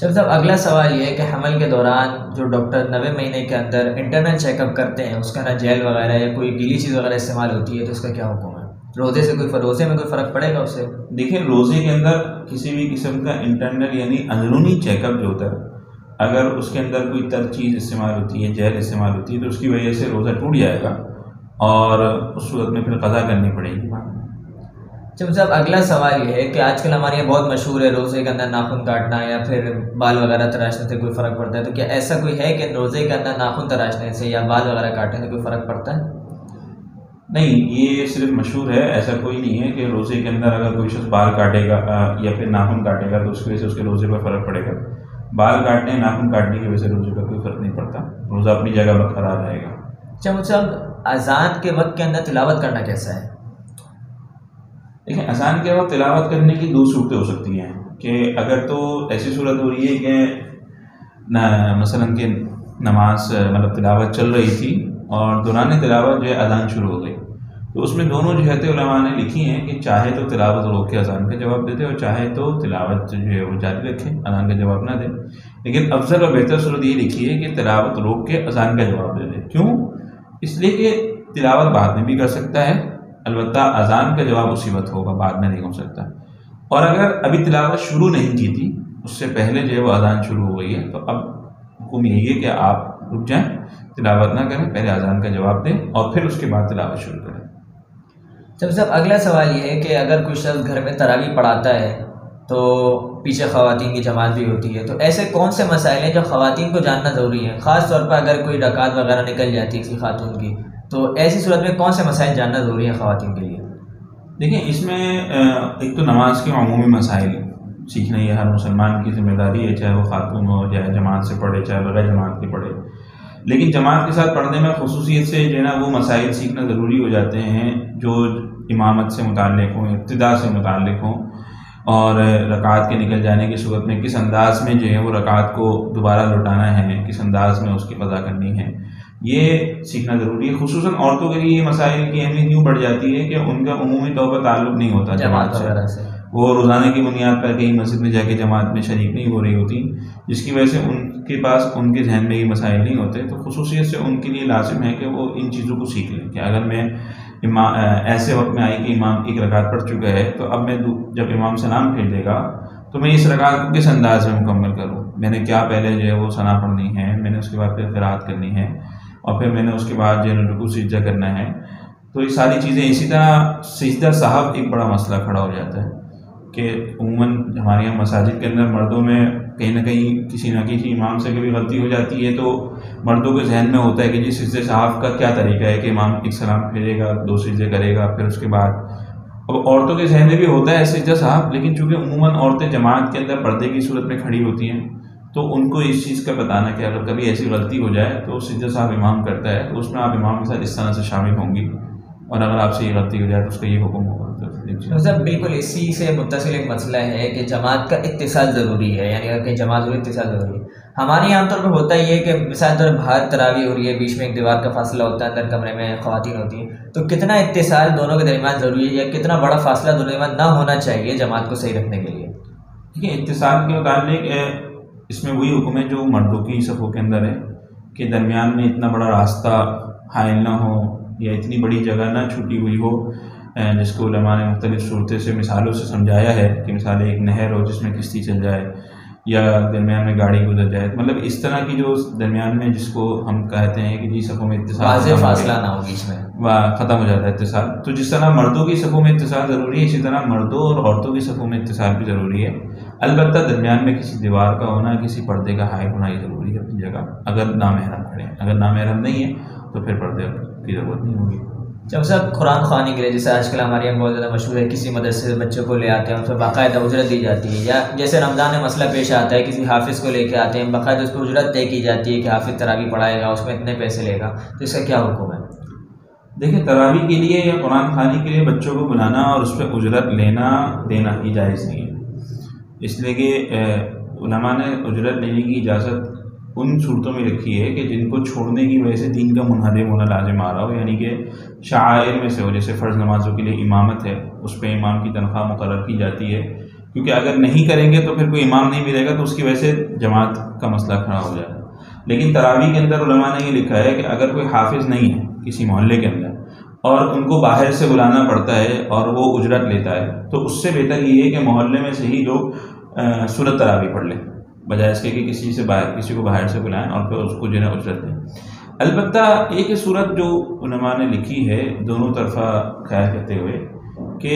जब साहब, अगला सवाल ये है कि हमल के दौरान जो डॉक्टर नवे महीने के अंदर इंटरनल चेकअप करते हैं, उसका ना जेल वगैरह या कोई गीली चीज़ वगैरह इस्तेमाल होती है तो उसका क्या हुक्म है? रोज़े से कोई रोज़े में कोई फ़र्क पड़ेगा उससे देखिए रोज़े के अंदर किसी भी किस्म का इंटरनल यानी अंदरूनी चेकअप जो होता है अगर उसके अंदर कोई तर चीज़ इस्तेमाल होती है जहर इस्तेमाल होती है तो उसकी वजह से रोज़ा टूट जाएगा और उस सूरत में फिर कज़ा करनी पड़ेगी। जब साहब अगला सवाल ये है कि आजकल हमारे यहाँ बहुत मशहूर है रोज़े के अंदर नाखून काटना या फिर बाल वगैरह तराशने से कोई फ़र्क पड़ता है तो क्या ऐसा कोई है कि रोज़े के अंदर नाखून तराशने से या बाल वगैरह काटने से कोई फ़र्क पड़ता है? नहीं ये सिर्फ़ मशहूर है ऐसा कोई नहीं है कि रोज़े के अंदर अगर कोई शख्स बाल काटेगा या फिर नाखून काटेगा तो उसकी वजह से उसके रोज़े पर फ़र्क पड़ेगा। बाल काटने नाखून काटने की वजह से रोज़े पर कोई फ़र्क नहीं पड़ता। रोज़ा अपनी जगह बरकरार रहेगा। अच्छा मतलब अजान के वक्त के अंदर तिलावत करना कैसा है? देखिए अजान के वक्त तिलावत करने की दो सूरतें हो सकती हैं कि अगर तो ऐसी सूरत हो रही है कि मसलन के नमाज़ मतलब तिलावत चल रही थी और दौरान तिलावत जो है अजान शुरू हो गई। तो उसमें दोनों जहत ने लिखी हैं कि चाहे तो तिलावत रोक के अजान का जवाब दे दे और चाहे तो तिलावत जो है वो जारी रखें, अजान का जवाब ना दें। लेकिन अफजल और बेहतर सूरत ये लिखी है कि तिलावत रोक के अजान का जवाब दे दें। क्यों? इसलिए कि तिलावत बाद में भी कर सकता है अलबत् अजान का जवाब उसी वक्त होगा, बाद में नहीं हो सकता। और अगर अभी तिलावत शुरू नहीं की थी, उससे पहले जो है वो अजान शुरू हो गई है तो अब हुक्म यही है कि आप रुक जाएँ तिलावत ना करें पहले अजान का जवाब दें और फिर उसके बाद तिलावत शुरू करें। जब सब अगला सवाल ये है कि अगर कोई शख्स घर में तरावी पढ़ाता है तो पीछे ख़वान की जमात भी होती है तो ऐसे कौन से मसाइल हैं जो ख़वान को जानना ज़रूरी है? ख़ास तौर पर अगर कोई रकात वगैरह निकल जाती है किसी खातून की तो ऐसी सूरत में कौन से मसाइल जानना ज़रूरी है ख़वान के लिए? देखिए इसमें एक तो नमाज़ के अमूमी मसाइल सीखना ये हर मुसलमान की ज़िम्मेदारी है चाहे वो खातून हो चाहे जमात से पढ़े चाहे बगैर जमात के पढ़े। लेकिन जमात के साथ पढ़ने में खसूसियत से जो है ना वो मसाइल सीखना ज़रूरी हो जाते हैं जो इमामत से मुतल हों इब्तदा से मुतल हों और रकात के निकल जाने की सूरत में किस अंदाज में जो है वो रकात को दोबारा लौटाना है किस अंदाज में उसकी कज़ा करनी है ये सीखना ज़रूरी है। खसूस औरतों के लिए ये मसाइल की अहमियत यूँ बढ़ जाती है कि उनका अमूमी तौर पर ताल्लुक़ नहीं होता जमात से। वो रोज़ाना की बुनियाद पर कहीं मस्जिद में जाके जमात में शरीक नहीं हो रही होती जिसकी वजह से उनके पास उनके जहन में ये मसाइल नहीं होते तो खसूसियत से उनके लिए लाजिम है कि वो इन चीज़ों को सीख लें कि अगर मैं इमाम ऐसे वक्त में आई कि इमाम एक रकात पढ़ चुका है तो अब मैं जब इमाम सलाम फेर देगा तो मैं इस रकात को किस अंदाज में मुकम्मल करूँ? मैंने क्या पहले जो है वो सना पढ़नी है, मैंने उसके बाद फिर क़रात करनी है, और फिर मैंने उसके बाद जो है रुकू सज्जा करना है? तो ये सारी चीज़ें इसी तरह सजदा साहब एक बड़ा मसला खड़ा हो जाता है कि उमूमन हमारे यहाँ मसाजिद के अंदर मर्दों में कहीं ना कहीं किसी ना किसी इमाम से कभी गलती हो जाती है तो मर्दों के जहन में होता है कि जी सिजदे साहब का क्या तरीका है कि इमाम एक सलाम फेरेगा दो सिजदे करेगा, फिर उसके बाद। अब औरतों के जहन में भी होता है सिजदा साहब लेकिन चूँकि उमूमन औरतें जमात के अंदर पर्दे की सूरत में खड़ी होती हैं तो उनको इस चीज़ का बताना कि अगर कभी ऐसी गलती हो जाए तो सिजदा साहब इमाम करता है तो उसमें आप इमाम के साथ इस तरह से शामिल होंगी। और अगर आपसे ये गलती हो जाए तो उसका ये हुक्म होगा। तो सर बिल्कुल इसी से मुतसिल एक मसला है कि जमात का इत्तिसाल ज़रूरी है यानी अगर कहीं जमात हो इत्तिसाल ज़रूरी है। हमारे यहाँ आमतौर पर होता ही है कि मिसाल तौर बाहर तरावी हो रही है बीच में एक दीवार का फासला होता है अंदर कमरे में खातन होती हैं। तो कितना इत्तिसाल दोनों के दरमियान ज़रूरी है या कितना बड़ा फासला दोनों के दरमियान ना होना चाहिए जमात को सही रखने के लिए? देखिए इत्तिसाल के मुताबिक इसमें वही हुक्म है जो मर्दों की सफ़ों के अंदर है कि दरमियान में इतना बड़ा रास्ता हायल ना हो या इतनी बड़ी जगह ना छूटी हुई हो। जिसको उलमा ने मुख्तलिफ़ सूरतें से मिसालों से समझाया है कि मिसाल एक नहर हो जिसमें किश्ती चल जाए या दरमियान में गाड़ी गुजर जाए। मतलब इस तरह की जो दरमियान में जिसको हम कहते हैं कि जी सफ़ों में हो फासला ना होगी इसमें। वह ख़त्म हो जाता है इत्तेसाल। तो जिस तरह मर्दों की सफ़ों में इत्तेसाल ज़रूरी है इसी तरह मर्दों और औरतों की सफ़ों में इत्तेसाल भी ज़रूरी है। अलबत्त दरमियान में किसी दीवार का होना किसी पर्दे का हाइट होना ही ज़रूरी है अपनी जगह। अगर नामहरम खड़े हैं अगर नामहरम नहीं है तो फिर पर्दे की ज़रूरत नहीं होगी। जब सब कुरान खानी के लिए, जैसे आजकल हमारे यहाँ बहुत ज़्यादा मशहूर है, किसी मदरसे से बच्चों को ले आते हैं उस पर बाकायदा उजरत दी जाती है, या जैसे रमज़ान में मसला पेश आता है, किसी हाफिज़ को लेके आते हैं, बाकायदा उस पर उजरत तय की जाती है कि हाफिज़ तरावी पढ़ाएगा, उसमें इतने पैसे लेगा तो इसका क्या हुक्म है? देखिए, तरावी के लिए या कुरान खानी के लिए बच्चों को बुलाना और उस पर उजरत लेना, देना ही जायज़ नहीं है। इसलिए कि ने उजरत लेने की इजाज़त उन सूरतों में रखी है कि जिनको छोड़ने की वजह से दीन का मुनहरम होना लाजिम आ रहा हो, यानी कि शायर में से हो, जैसे फ़र्ज़ नमाज़ों के लिए इमामत है, उस पर इमाम की तनख्वाह मुकर की जाती है। क्योंकि अगर नहीं करेंगे तो फिर कोई इमाम नहीं मिलेगा तो उसकी वजह से जमात का मसला खड़ा हो जाएगा। लेकिन तरावी के अंदर उलमा ने ये लिखा है कि अगर कोई हाफिज़ नहीं है किसी मोहल्ले के अंदर, और उनको बाहर से बुलाना पड़ता है और वो उजरत लेता है तो उससे बेहतर ये है कि मोहल्ले में से ही लोग सूरत तरावी पढ़ लें। बजाय इसके कि किसी से बाहर, किसी को बाहर से बुलाएँ और फिर उसको जो है उजरत दें। अलबत् एक सूरत जो उलमा ने लिखी है दोनों तरफा ख्याल करते हुए कि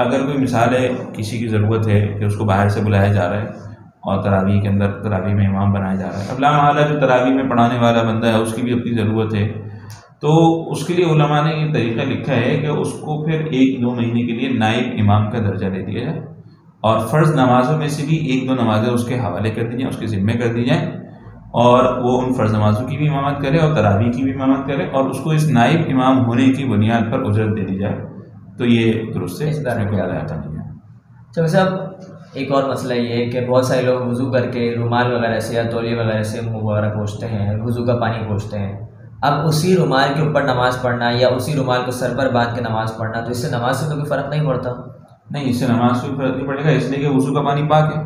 अगर कोई मिसाल है, किसी की ज़रूरत है कि उसको बाहर से बुलाया जा रहा है और तरावी के अंदर, तरावी में इमाम बनाया जा रहा है। अब लामला जो तरावी में पढ़ाने वाला बंदा है, उसकी भी अपनी ज़रूरत है। तो उसके लिए उलमा ने ये तरीका लिखा है कि उसको फिर एक दो महीने के लिए नाइब इमाम का दर्जा दे दिया जाए। और फ़र्ज़ नमाज़ों में से भी एक दो नमाज़ें उसके हवाले कर दी जाएँ उसके ज़िम्मे कर दी जाएँ और वो उन फ़र्ज़ नमाज़ों की भी इमामत करे और तरावी की भी इमामत करे और उसको इस नाइब इमाम होने की बुनियाद पर उजरत दे दी जाए। तो ये दुरुस्त है है? चलो साहब एक और मसला ये है कि बहुत सारे लोग वज़ू करके रुमाल वगैरह से या तौलिए वगैरह से मुँह वगैरह पोछते हैं वज़ू का पानी पोछते हैं। अब उसी रुमाल के ऊपर नमाज़ पढ़ना या उसी रुमाल को सर पर बाँध के नमाज़ पढ़ना तो इससे नमाज़ से तो कोई फ़र्क नहीं पड़ता। नहीं इससे नमाज़ कोई फ़र्क नहीं पड़ेगा इसलिए कि वज़ू का पानी पाक है।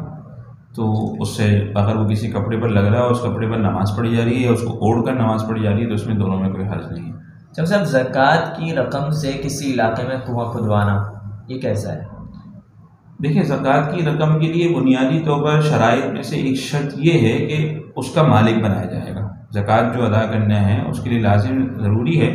तो उससे अगर वो किसी कपड़े पर लग रहा है उस कपड़े पर नमाज़ पढ़ी जा रही है उसको ओढ़ कर नमाज़ पढ़ी जा रही है तो उसमें दोनों में कोई हर्ज नहीं है। जब साहब ज़क़़त की रकम से किसी इलाके में कुआँ खुदवाना ये कैसा है? देखिए ज़क़़त की रकम के लिए बुनियादी तौर पर शराइ में से एक शर्त ये है कि उसका मालिक बनाया जाएगा। ज़क़़त जो अदा करना है उसके लिए लाजिम ज़रूरी है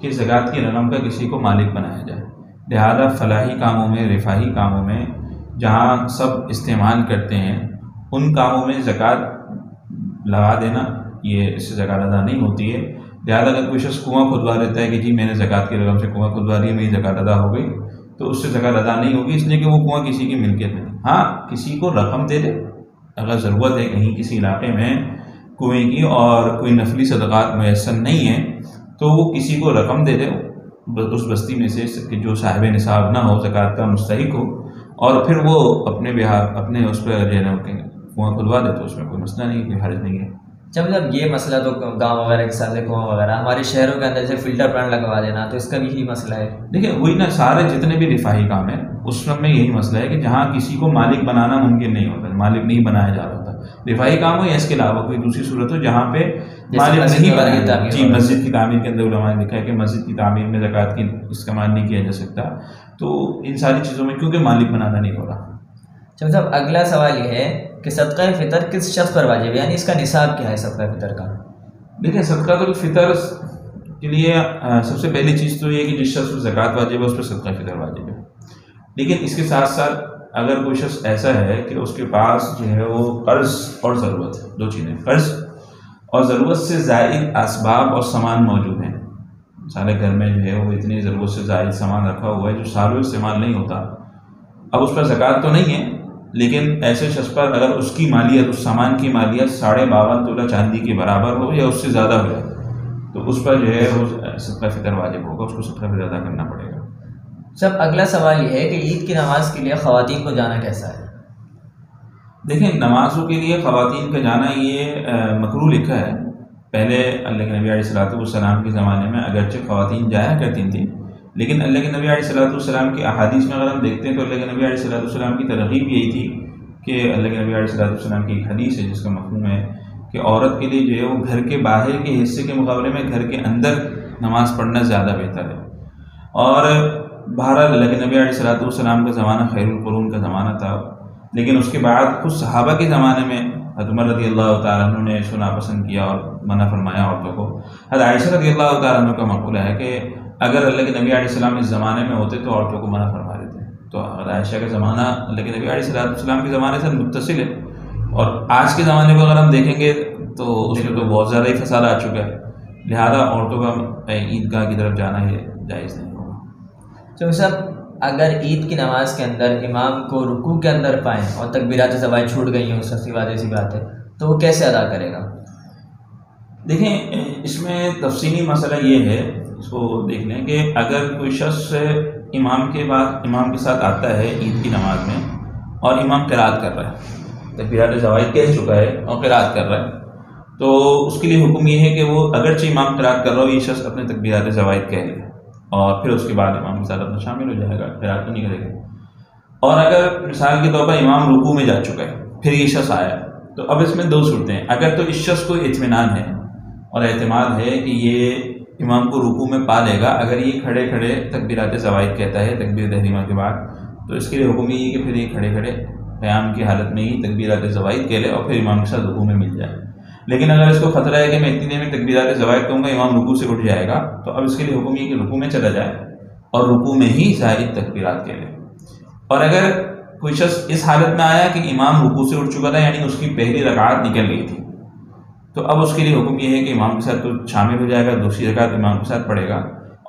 कि ज़क़़त की रकम का किसी को मालिक बनाया जाए। लिहाजा फलाही कामों में, रिफाही कामों में, जहाँ सब इस्तेमाल करते हैं, उन कामों में ज़क़़त लगा देना, ये इससे ज़क़़त अदा नहीं होती है। लिहाजा अगर कोई शख्स कुआँ खुदवा लेता है कि जी मैंने ज़क़़त की रकम से कुआँ खुदवा ली मेरी ज़क़़त अदा हो गई तो उससे ज़क़़त अदा नहीं होगी, इसलिए कि वो कुआँ किसी की मिल्कियत नहीं। हाँ किसी को रकम दे दे, अगर ज़रूरत है कहीं किसी इलाके में कुएँ की और कोई नफली सदक़ात मैसर नहीं है तो वो किसी को रकम दे दे उस बस्ती में से कि जो साहिब निसाब ना हो ज़क़़त का मुस्तहिक हो और फिर वो अपने बिहार अपने उस पर जो है ना कुआँ खुदवा दे तो उसमें कोई मसला नहीं कोई हर्ज नहीं है। जब मतलब ये मसला तो गाँव वगैरह के साथ कुआँ वगैरह हमारे शहरों के अंदर जैसे फ़िल्टर प्लांट लगवा देना तो इसका भी यही मसला है। देखिए वही ना सारे जितने भी रिफाही काम है उसमें में यही मसला है कि जहाँ किसी को मालिक बनाना मुमकिन नहीं होता मालिक नहीं बनाया जा रहा। रिफाही काम हो या इसके अलावा कोई दूसरी सूरत हो जहाँ पे मालिक नहीं तामीर जी मस्जिद की। तामीर के अंदर उलमा ने लिखा है कि मस्जिद की तामीर में ज़क़़त की इस्तेमाल नहीं किया जा सकता। तो इन सारी चीज़ों में क्योंकि मालिक बनाना नहीं हो रहा? जब साहब अगला सवाल ये है कि सदका फितर किस शख्स पर वाजिब है? यानी इसका निसाब क्या है सदका फितर का? देखिए सदक़ातुल फितर के लिए सबसे पहली चीज़ तो ये कि जिस शख्स पर ज़क़़त वाजिब है उस पर सदका फितर वाजिब है। लेकिन इसके साथ साथ अगर कोई शख्स ऐसा है कि उसके पास जो है वो कर्ज और ज़रूरत है, दो चीज़ें, कर्ज और ज़रूरत से ज़ायद इसबाब और सामान मौजूद हैं। सारे घर में जो है वो इतनी ज़रूरत से ज़ायद सामान रखा हुआ है जो सालों इस्तेमाल नहीं होता। अब उस पर ज़क़़त तो नहीं है, लेकिन ऐसे शख्स पर अगर उसकी मालियत, उस सामान की मालियत साढ़े बावन तोला चांदी के बराबर हो या उससे ज़्यादा हो तो उस पर जो है वो सदका फितर वाजिब होगा, उसको सदका फितर अदा करना पड़ेगा। सब अगला सवाल ये है कि ईद की नमाज़ के लिए ख़वान को जाना कैसा है? देखिए, नमाजों के लिए ख़वान का जाना ये मकरू लिखा है। पहले अल्लाह के नबी सलाम के ज़माने में अगरचे ख़वातीन जाया करती थी, लेकिन अल्लाह के नबी सलाम की अहादीस में अगर हम देखते हैं तो अल्लाह के नबी सलाम की तरगीब यही थी कि अल्लाह के नबी सलाम की एक हदीस है, जिसका मफहूम है कि औरत के लिए जो है वो घर के बाहर के हिस्से के मुकाबले में घर के अंदर नमाज़ पढ़ना ज़्यादा बेहतर है। और अल्लाह के नबी सलाम का ज़माना खैरुलकुरून का ज़माना था। लेकिन उसके बाद कुछ सहाबा के ज़माने में हजमर रदी अल्लाह तु ने सुना पसंद किया और मना फरमाया औरतों को। हद आयशा रदी अल्लाह तु का मकूल है कि अगर अल्लाह के नबी आसमाम इस ज़माने में होते तो औरतों को मना फरमा देते। तो आयशा का ज़माना अल्लाह के नबी सलाम के ज़माने से मुतसिल है। और आज के ज़माने को अगर हम देखेंगे तो उसमें तो बहुत ज़्यादा ही फसाद आ चुका है। लिहाजा औरतों का ईदगाह की तरफ़ जाना है जायज़ नहीं तो सब, अगर ईद की नमाज़ के अंदर, इमाम को रुकू के अंदर पाएँ और तकबीरात सवाई छूट गई हैं सस्ती बात ऐसी बात है तो वो कैसे अदा करेगा? देखें, इसमें तफसीली मसला ये है, इसको देख लें कि अगर कोई शख्स इमाम के बाद, इमाम के साथ आता है ईद की नमाज़ में और इमाम किरात कर रहा है, तकबीरात जवाब कह चुका है और किरात कर रहा है तो उसके लिए हुक्म ये है कि वो अगरचे इमाम किरात कर रहा हो, ये शख्स अपने तकबीरात जवाब कह ले। और फिर उसके बाद इमाम के साथ अपना शामिल हो जाएगा किरात तो नहीं करेगा। और अगर मिसाल के तौर पर इमाम रुकू में जा चुका है, फिर ये शख्स आया तो अब इसमें दो सूरतें हैं। अगर तो इस शख्स को इतमान है और अहतमाद है कि ये इमाम को रुकू में पा लेगा, अगर ये खड़े खड़े तकबीरात जवाब कहता है, तकबीर तहरीमा के बाद तो इसके लिए हुक्म ये कि फिर ये खड़े खड़े क़्याम की हालत में ही तकबीरात जवाब कह ले और फिर इमाम के साथ रुकू में मिल जाए। लेकिन अगर इसको खतरा है कि मैं इतनी में तकबीरात जवाब कहूँगा इमाम रुकू से उठ जाएगा तो अब इसके लिए हुक्म ये कि रुकू में चला जाए और रुकू में ही जाहिद तकबीरात कह ले और अगर कोई शख्स इस हालत में आया कि इमाम रुकू से उठ चुका था, यानी उसकी पहली रकात निकल गई थी तो अब उसके लिए हुक्म यह है कि इमाम के साथ तो शामिल हो जाएगा, दूसरी रकात इमाम के साथ पढ़ेगा।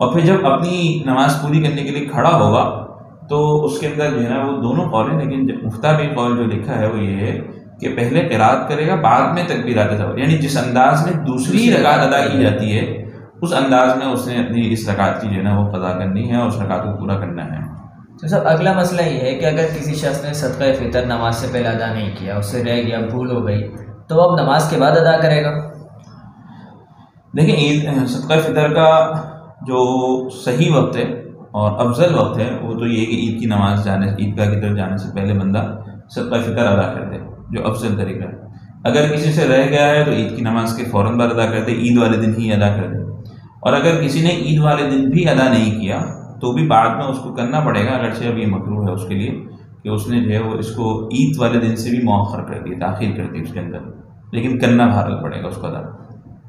और फिर जब अपनी नमाज़ पूरी करने के लिए खड़ा होगा तो उसके अंदर जो है ना, वो दोनों कौल हैं लेकिन मुफ्ता भी कौल जो लिखा है, वो ये है कि पहले किरात करेगा बाद में तकबीरात जबर यानी जिस अंदाज में दूसरी रकात अदा की जाती है। उस अंदाज में उसने अपनी इस रकात की जो है ना वो कदा करनी है और उस रकात को पूरा करना है। तो सर अगला मसला ये है कि अगर किसी शख्स ने सदका फ़ितर नमाज़ से पहले अदा नहीं किया उससे रह गया भूल हो गई तो अब नमाज़ के बाद अदा करेगा। देखिए ईद सदका फ़ितर का जो सही वक्त है और अफजल वक्त है वो तो ये कि ईद की नमाज़ जाने ईदगाह की तरफ़ जाने से पहले बंदा सदका फ़ितर अदा कर दे। जो अफजल तरीका है अगर किसी से रह गया है तो ईद की नमाज़ के फ़ौर बाद अदा कर दे ईद वाले दिन ही अदा कर दे। और अगर किसी ने ईद वाले दिन भी अदा नहीं किया तो भी बाद में उसको करना पड़ेगा अगर से अब ये मकरू है उसके लिए कि उसने जो है वो इसको ईद वाले दिन से भी मौखर कर दिया दाखिल कर दी उसके अंदर। लेकिन करना भारत पड़ेगा उसको अदा।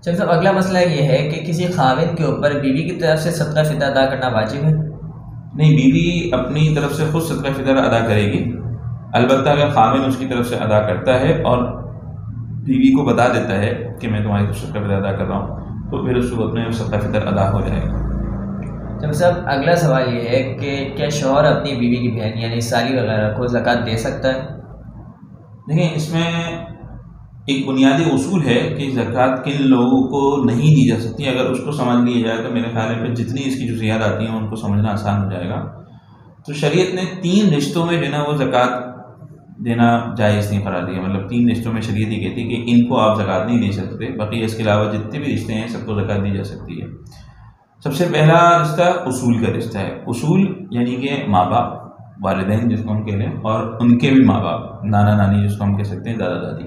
चल साहब अगला मसला ये है कि किसी खाविन के ऊपर बीवी की तरफ़ से सदका फितर अदा करना वाजिब है? नहीं बीवी अपनी तरफ़ से खुद सदका फितर अदा करेगी। अलबत्त अगर खामिन उसकी तरफ़ से अदा करता है और बीवी को बता देता है कि मैं तुम्हारी तरफ़ सदका फितर अदा कर रहा हूँ तो फिर उस वक्त में सदका फितर अदा हो जाएगा। जब साहब अगला सवाल ये है कि क्या शोहर अपनी बीवी की बहन यानी साली वगैरह को ज़क़़त दे सकता है? देखिए इसमें एक बुनियादी उसूल है कि ज़क़़त किन लोगों को नहीं दी जा सकती। अगर उसको समझ लिया जाए तो मेरे ख्याल में जितनी इसकी जुजियात आती हैं उनको समझना आसान हो जाएगा। तो शरीयत ने तीन रिश्तों में जो है ना वो ज़क़़त देना जायज़ नहीं करार दिया मतलब तीन रिश्तों में शरीय ही कहती है कि इनको आप ज़क़़त नहीं दे सकते, बाकी इसके अलावा जितने भी रिश्ते हैं सबको ज़क़़त दी जा सकती है। सबसे पहला रिश्ता उसूल का रिश्ता है। उसूल यानी कि माँ बाप वालदेन जिसको हम कह रहे हैं, और उनके भी माँ बाप नाना नानी जिसको हम कह सकते हैं दादा दादी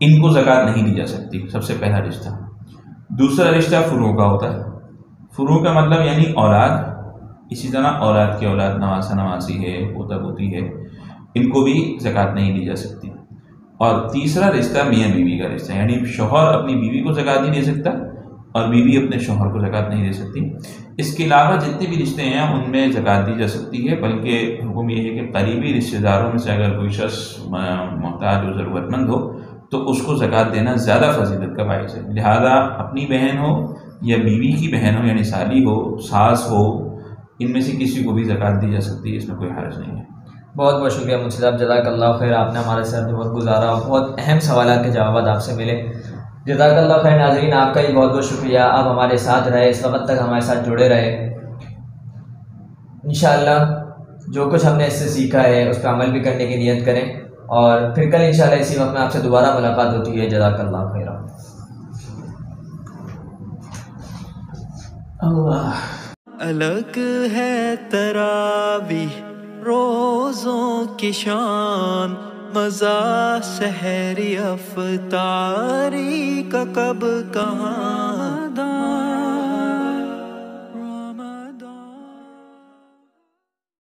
इनको ज़क़़त नहीं दी जा सकती, सबसे पहला रिश्ता। दूसरा रिश्ता फ़ुरू का होता है। फ़ुरू का मतलब यानी औलाद। इसी तरह औलाद की औलाद नवासा नवासी है पोता पोती है। इनको भी ज़क़़त नहीं दी जा सकती। और तीसरा रिश्ता मियाँ बीवी का रिश्ता, यानी शोहर अपनी बीवी को ज़क़़त नहीं दे सकता और बीवी अपने शोहर को ज़क़़त नहीं दे सकती। इसके अलावा जितने भी रिश्ते हैं, उनमें ज़क़़त दी जा सकती है, बल्कि हुक्म ये है कि करीबी रिश्तेदारों में से अगर कोई शख्स मोहताज हो ज़रूरतमंद हो तो उसको ज़क़़त देना ज़्यादा फजीलत का बायस है। लिहाजा अपनी बहन हो या बीवी की बहन हो, यानी साली हो, सास हो, इनमें से किसी को भी ज़क़़त दी जा सकती है, इसमें कोई हर्ज नहीं है। बहुत बहुत शुक्रिया मुझसे साहब जजाकल्ला खैर, आपने हमारे साथ बहुत गुजारा और बहुत अहम सवाल के जवाब आपसे मिले। जजाकल्ला खैर नाजरीन, आपका ही बहुत बहुत शुक्रिया, आप हमारे साथ रहे, इस वक्त तक हमारे साथ जुड़े रहे। इन जो कुछ हमने इससे सीखा है उस पर अमल भी करने की नीयत करें, और फिर कल इंशाल्लाह इसी वक्त में आपसे दोबारा मुलाकात होती है। जजाकल्ला खैर। अलग है तरावी रोज़ों की शान मज़ा सहरी अफतारी का कब कहाँ?